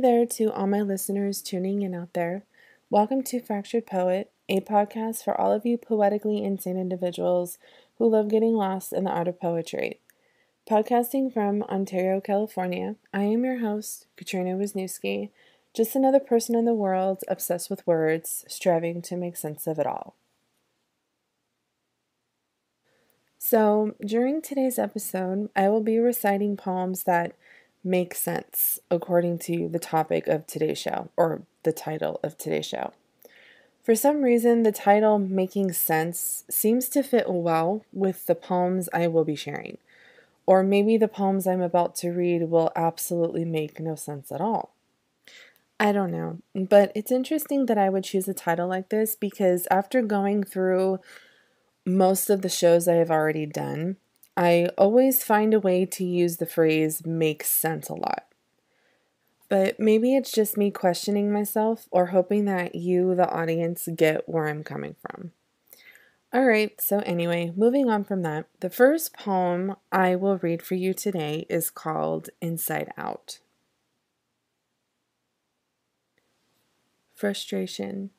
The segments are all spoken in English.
There to all my listeners tuning in out there. Welcome to Fractured Poet, a podcast for all of you poetically insane individuals who love getting lost in the art of poetry. Podcasting from Ontario, California, I am your host, Katrina Wisniewski, just another person in the world obsessed with words, striving to make sense of it all. So, during today's episode, I will be reciting poems that make sense according to the topic of today's show, or the title of today's show. For some reason, the title Making Sense seems to fit well with the poems I will be sharing. Or maybe the poems I'm about to read will absolutely make no sense at all. I don't know, but it's interesting that I would choose a title like this because after going through most of the shows I have already done, I always find a way to use the phrase makes sense a lot. But maybe it's just me questioning myself or hoping that you, the audience, get where I'm coming from. All right, so anyway, moving on from that, the first poem I will read for you today is called Inside Out. Frustration,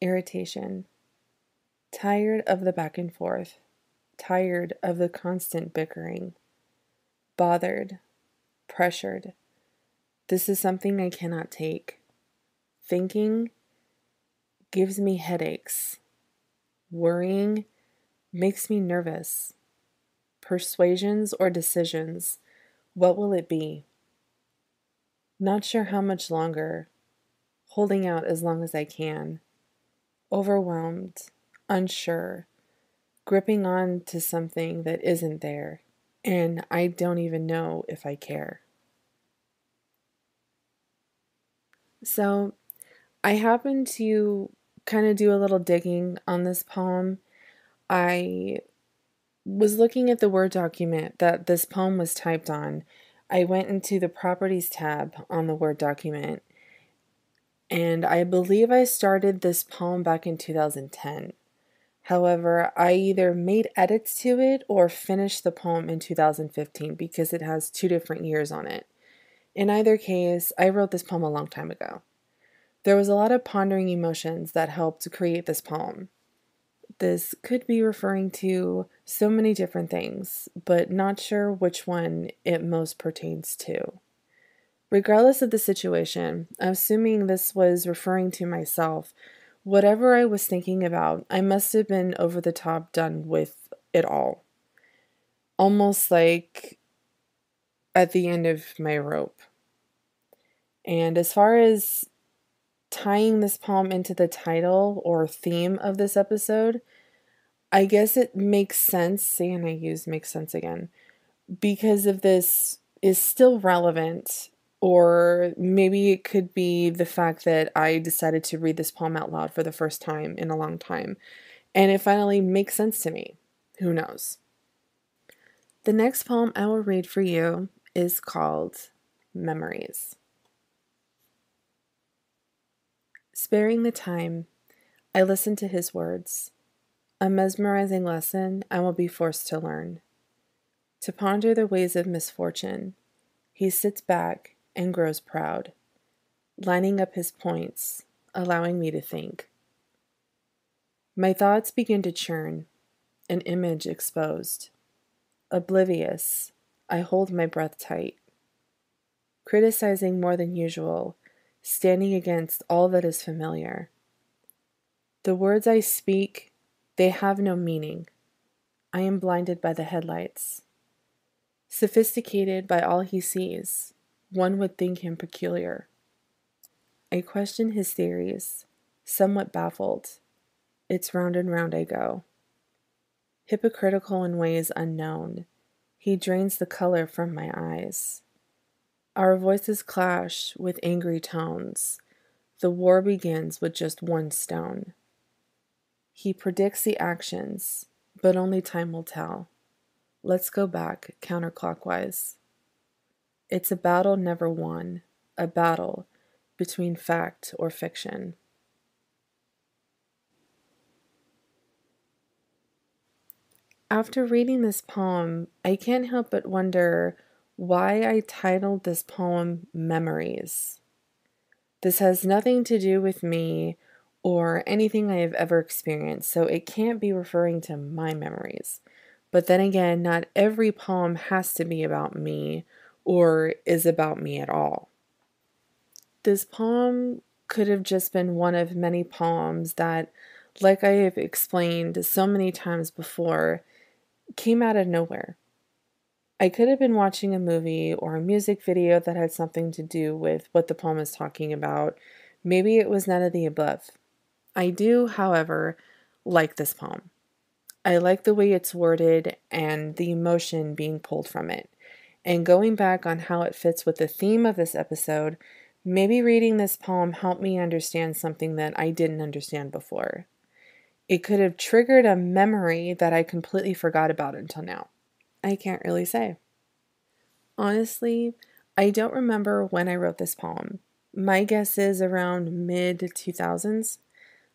irritation, tired of the back and forth tired of the constant bickering, bothered, pressured. This is something I cannot take. Thinking gives me headaches. Worrying makes me nervous. Persuasions or decisions, what will it be? Not sure how much longer. Holding out as long as I can. Overwhelmed, unsure gripping on to something that isn't there, and I don't even know if I care. So, I happened to kind of do a little digging on this poem. I was looking at the Word document that this poem was typed on. I went into the Properties tab on the Word document, and I believe I started this poem back in 2010. However, I either made edits to it or finished the poem in 2015 because it has two different years on it. In either case, I wrote this poem a long time ago. There was a lot of pondering emotions that helped create this poem. This could be referring to so many different things, but not sure which one it most pertains to. Regardless of the situation, assuming this was referring to myself, Whatever I was thinking about, I must have been over the top done with it all. Almost like at the end of my rope. And as far as tying this poem into the title or theme of this episode, I guess it makes sense, and I use makes sense again, because of this is still relevant or maybe it could be the fact that I decided to read this poem out loud for the first time in a long time. And it finally makes sense to me. Who knows? The next poem I will read for you is called Memories. Sparing the time, I listen to his words. A mesmerizing lesson I will be forced to learn. To ponder the ways of misfortune, he sits back and grows proud, lining up his points, allowing me to think. My thoughts begin to churn, an image exposed. Oblivious, I hold my breath tight. Criticizing more than usual, standing against all that is familiar. The words I speak, they have no meaning. I am blinded by the headlights. Sophisticated by all he sees, one would think him peculiar. I question his theories, somewhat baffled. It's round and round I go. Hypocritical in ways unknown, he drains the color from my eyes. Our voices clash with angry tones. The war begins with just one stone. He predicts the actions, but only time will tell. Let's go back counterclockwise. It's a battle never won, a battle between fact or fiction. After reading this poem, I can't help but wonder why I titled this poem Memories. This has nothing to do with me or anything I have ever experienced, so it can't be referring to my memories. But then again, not every poem has to be about me or is about me at all. This poem could have just been one of many poems that, like I have explained so many times before, came out of nowhere. I could have been watching a movie or a music video that had something to do with what the poem is talking about. Maybe it was none of the above. I do, however, like this poem. I like the way it's worded and the emotion being pulled from it. And going back on how it fits with the theme of this episode, maybe reading this poem helped me understand something that I didn't understand before. It could have triggered a memory that I completely forgot about until now. I can't really say. Honestly, I don't remember when I wrote this poem. My guess is around mid 2000s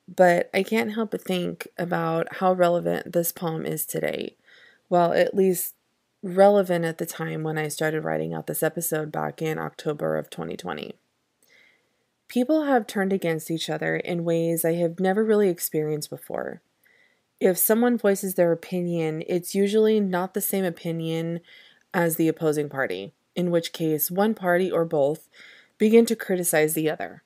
but I can't help but think about how relevant this poem is today. Well, at least relevant at the time when I started writing out this episode back in October of 2020. People have turned against each other in ways I have never really experienced before. If someone voices their opinion, it's usually not the same opinion as the opposing party, in which case, one party or both begin to criticize the other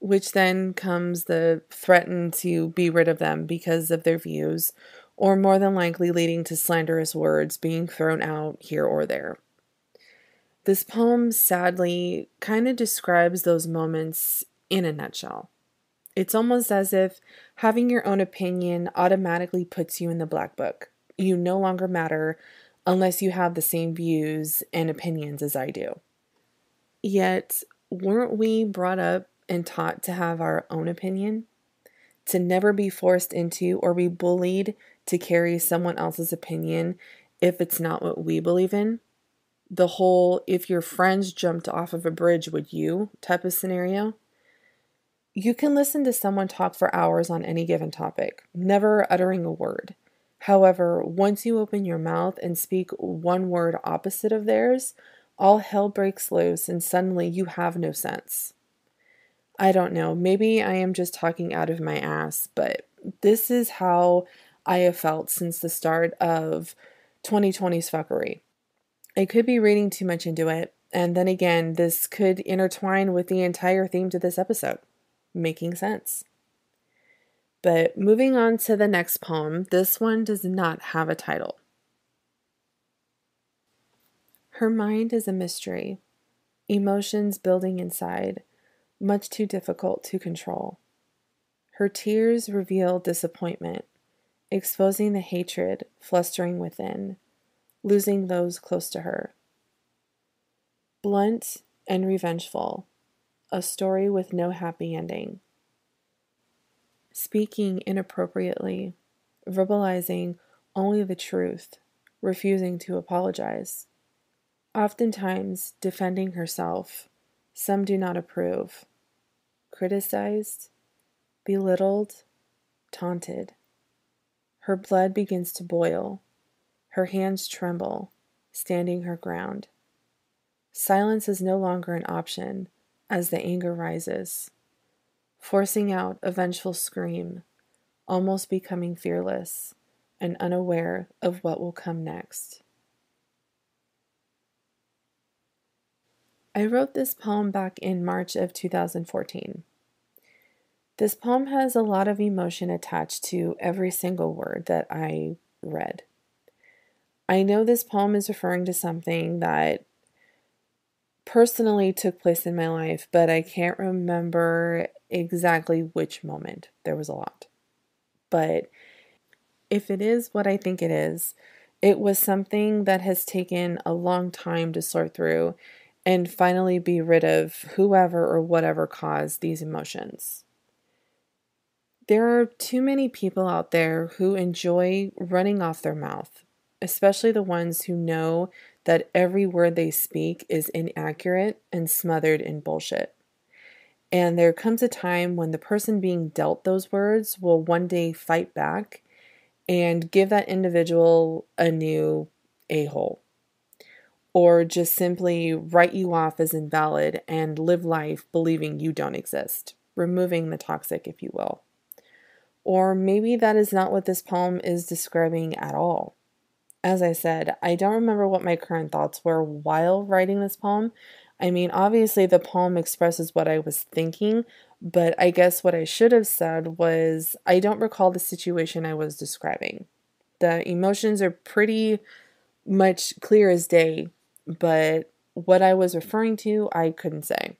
which then comes the threaten to be rid of them because of their views, or more than likely leading to slanderous words being thrown out here or there. This poem sadly kind of describes those moments in a nutshell. It's almost as if having your own opinion automatically puts you in the black book. You no longer matter unless you have the same views and opinions as I do. Yet, weren't we brought up and taught to have our own opinion, to never be forced into or be bullied to carry someone else's opinion if it's not what we believe in. The whole if your friends jumped off of a bridge, would you type of scenario. You can listen to someone talk for hours on any given topic, never uttering a word. However, once you open your mouth and speak one word opposite of theirs, all hell breaks loose and suddenly you have no sense. I don't know. Maybe I am just talking out of my ass, but this is how I have felt since the start of 2020's fuckery. I could be reading too much into it, and then again, this could intertwine with the entire theme to this episode, making sense. But moving on to the next poem, this one does not have a title. Her mind is a mystery, emotions building inside much too difficult to control. Her tears reveal disappointment, exposing the hatred flustering within, losing those close to her. Blunt and revengeful, a story with no happy ending. Speaking inappropriately, verbalizing only the truth, refusing to apologize. Oftentimes defending herself, some do not approve criticized, belittled, taunted. Her blood begins to boil. Her hands tremble, standing her ground. Silence is no longer an option as the anger rises, forcing out a vengeful scream, almost becoming fearless and unaware of what will come next. I wrote this poem back in March of 2014. This poem has a lot of emotion attached to every single word that I read. I know this poem is referring to something that personally took place in my life, but I can't remember exactly which moment. There was a lot. But if it is what I think it is, it was something that has taken a long time to sort through and finally be rid of whoever or whatever caused these emotions. There are too many people out there who enjoy running off their mouth, especially the ones who know that every word they speak is inaccurate and smothered in bullshit. And there comes a time when the person being dealt those words will one day fight back and give that individual a new a hole. or just simply write you off as invalid and live life believing you don't exist, removing the toxic, if you will. Or maybe that is not what this poem is describing at all. As I said, I don't remember what my current thoughts were while writing this poem. I mean, obviously, the poem expresses what I was thinking, but I guess what I should have said was I don't recall the situation I was describing. The emotions are pretty much clear as day, but what I was referring to, I couldn't say.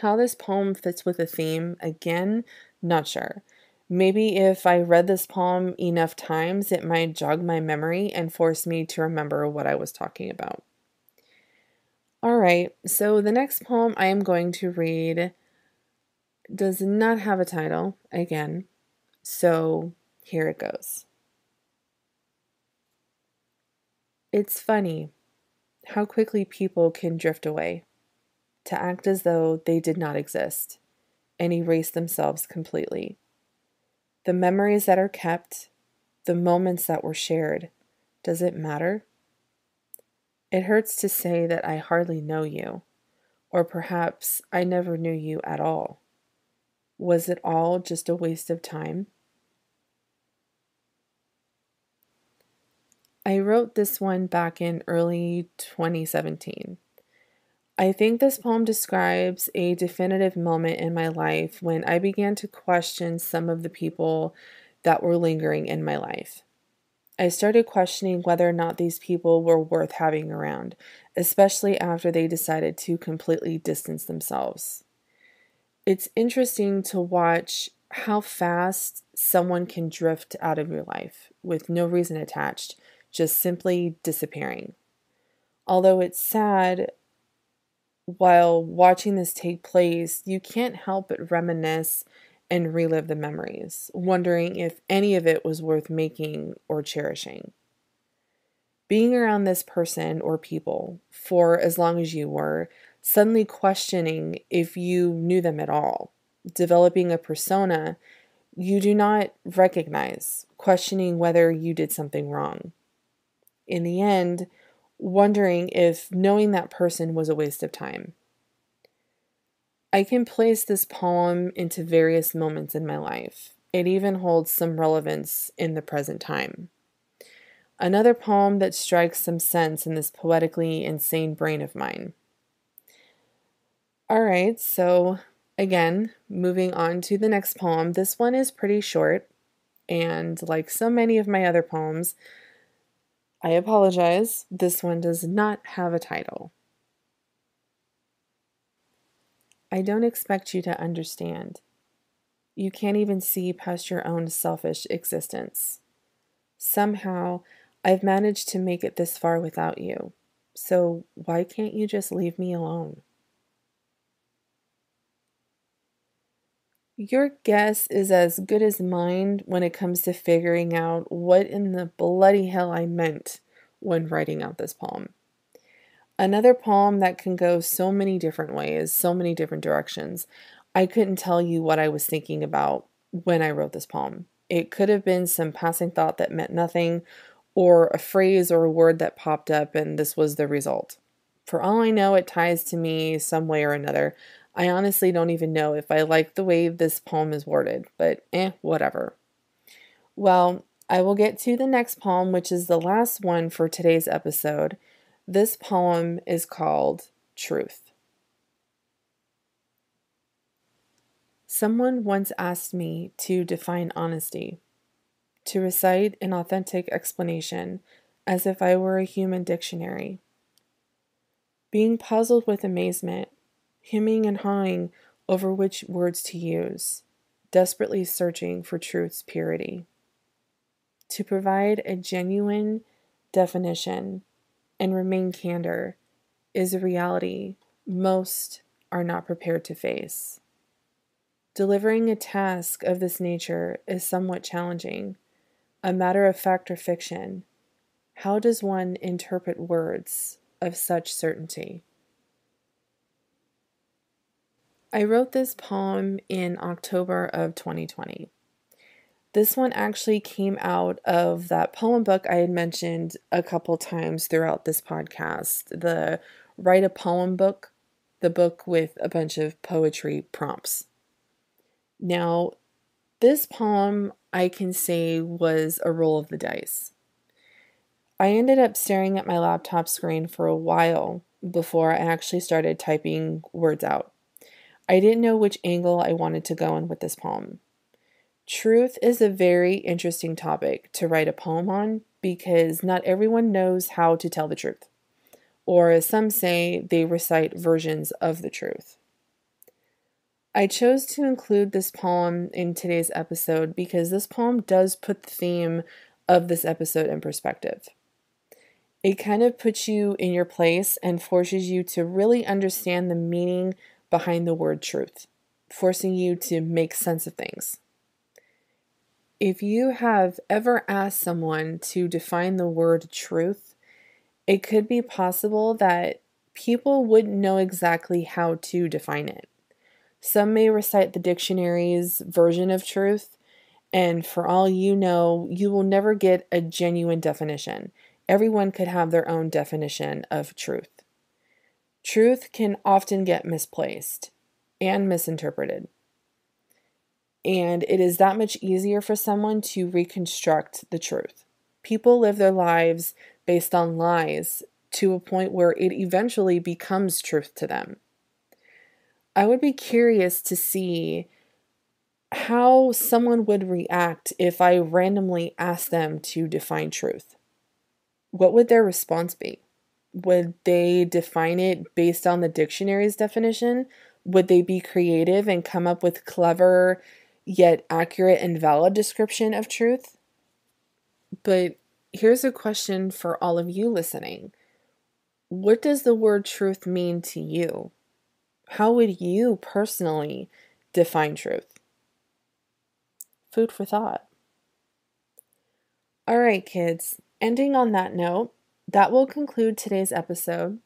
How this poem fits with the theme, again, not sure. Maybe if I read this poem enough times, it might jog my memory and force me to remember what I was talking about. All right, so the next poem I am going to read does not have a title, again, so here it goes. It's funny how quickly people can drift away, to act as though they did not exist, and erase themselves completely. The memories that are kept, the moments that were shared, does it matter? It hurts to say that I hardly know you, or perhaps I never knew you at all. Was it all just a waste of time? I wrote this one back in early 2017. I think this poem describes a definitive moment in my life when I began to question some of the people that were lingering in my life. I started questioning whether or not these people were worth having around, especially after they decided to completely distance themselves it's interesting to watch how fast someone can drift out of your life with no reason attached, just simply disappearing. Although it's sad, while watching this take place, you can't help but reminisce and relive the memories, wondering if any of it was worth making or cherishing. Being around this person or people for as long as you were suddenly questioning if you knew them at all, developing a persona you do not recognize, questioning whether you did something wrong. In the end, wondering if knowing that person was a waste of time. I can place this poem into various moments in my life. It even holds some relevance in the present time. Another poem that strikes some sense in this poetically insane brain of mine. All right, so again, moving on to the next poem. This one is pretty short, and like so many of my other poems, I apologize. This one does not have a title. I don't expect you to understand. You can't even see past your own selfish existence. Somehow, I've managed to make it this far without you. So, why can't you just leave me alone? Your guess is as good as mine when it comes to figuring out what in the bloody hell I meant when writing out this poem. Another poem that can go so many different ways, so many different directions. I couldn't tell you what I was thinking about when I wrote this poem. It could have been some passing thought that meant nothing, or a phrase or a word that popped up, and this was the result. For all I know, it ties to me some way or another. I honestly don't even know if I like the way this poem is worded, but eh, whatever. Well, I will get to the next poem, which is the last one for today's episode. This poem is called Truth. Someone once asked me to define honesty, to recite an authentic explanation as if I were a human dictionary. Being puzzled with amazement, hemming and hawing over which words to use, desperately searching for truth's purity. To provide a genuine definition and remain candor is a reality most are not prepared to face. Delivering a task of this nature is somewhat challenging. A matter of fact or fiction, how does one interpret words of such certainty? I wrote this poem in October of 2020. This one actually came out of that poem book I had mentioned a couple times throughout this podcast the Write a Poem book, the book with a bunch of poetry prompts. Now, this poem I can say was a roll of the dice. I ended up staring at my laptop screen for a while before I actually started typing words out. I didn't know which angle I wanted to go in with this poem. Truth is a very interesting topic to write a poem on because not everyone knows how to tell the truth. Or, as some say, they recite versions of the truth. I chose to include this poem in today's episode because this poem does put the theme of this episode in perspective. It kind of puts you in your place and forces you to really understand the meaning behind the word truth, forcing you to make sense of things. If you have ever asked someone to define the word truth, it could be possible that people wouldn't know exactly how to define it. Some may recite the dictionary's version of truth, and for all you know, you will never get a genuine definition. Everyone could have their own definition of truth. Truth can often get misplaced and misinterpreted. And it is that much easier for someone to reconstruct the truth. People live their lives based on lies to a point where it eventually becomes truth to them. I would be curious to see how someone would react if I randomly asked them to define truth. What would their response be? Would they define it based on the dictionary's definition? Would they be creative and come up with clever yet accurate and valid description of truth. But here's a question for all of you listening What does the word truth mean to you? How would you personally define truth? Food for thought. All right, kids, ending on that note, that will conclude today's episode.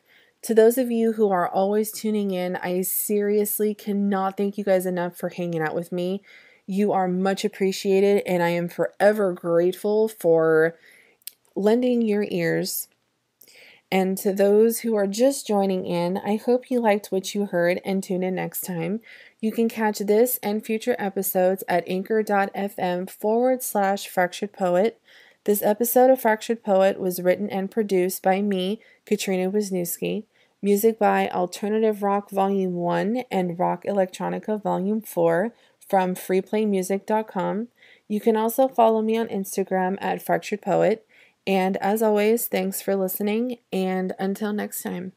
To those of you who are always tuning in, I seriously cannot thank you guys enough for hanging out with me. You are much appreciated, and I am forever grateful for lending your ears. And to those who are just joining in, I hope you liked what you heard and tune in next time. You can catch this and future episodes at anchor.fm forward slash fractured poet. This episode of Fractured Poet was written and produced by me, Katrina Wisniewski. Music by Alternative Rock Volume 1 and Rock Electronica Volume 4 from freeplaymusic.com. You can also follow me on Instagram at Fractured Poet. And as always, thanks for listening, and until next time.